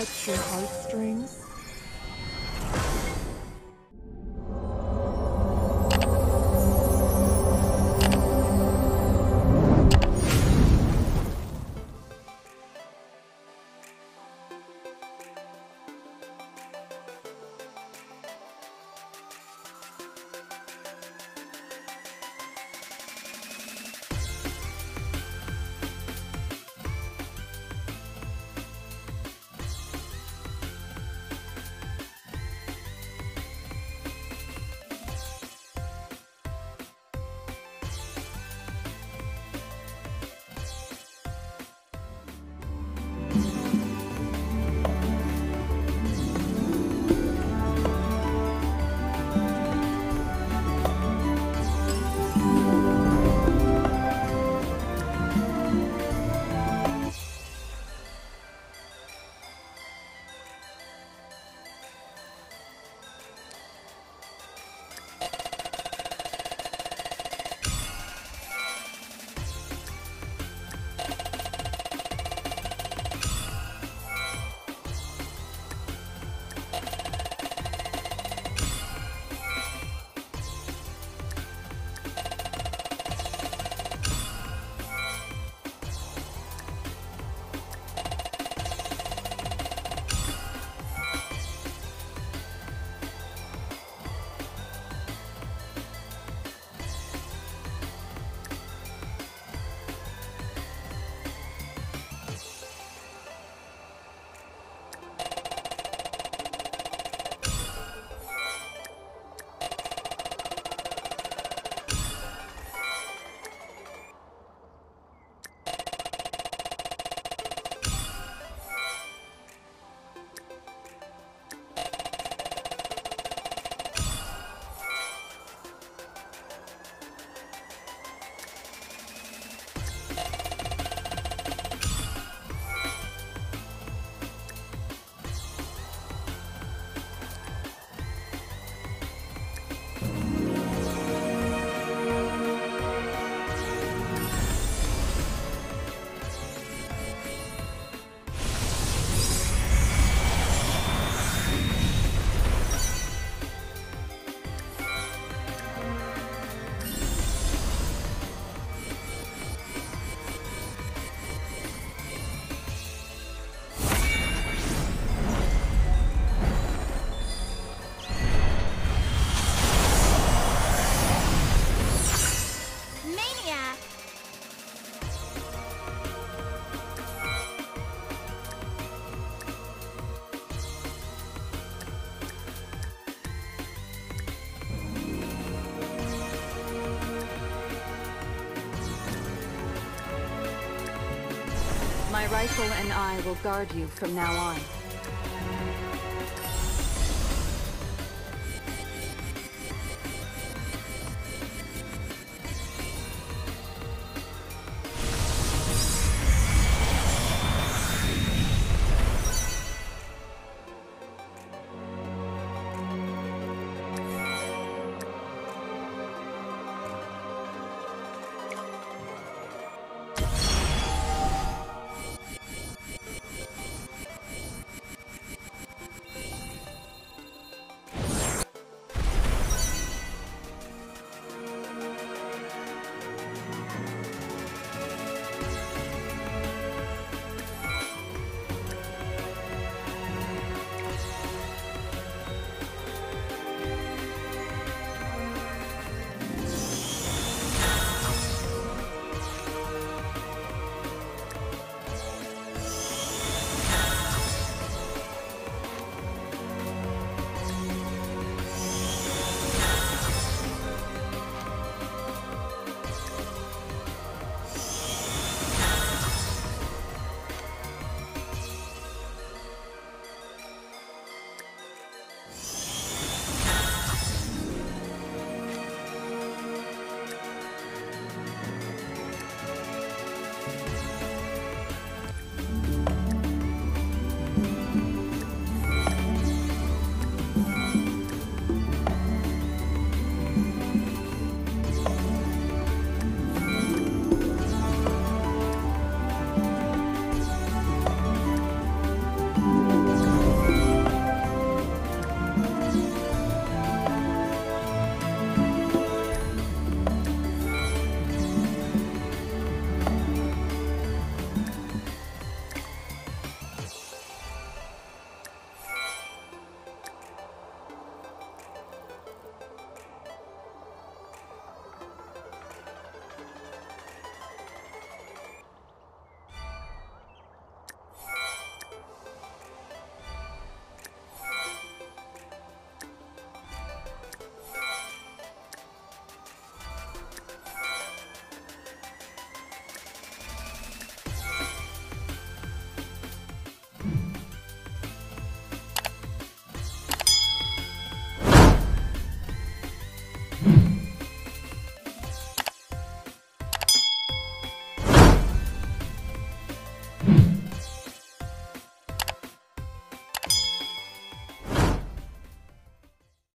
touch your heartstrings? Rifle and I will guard you from now on.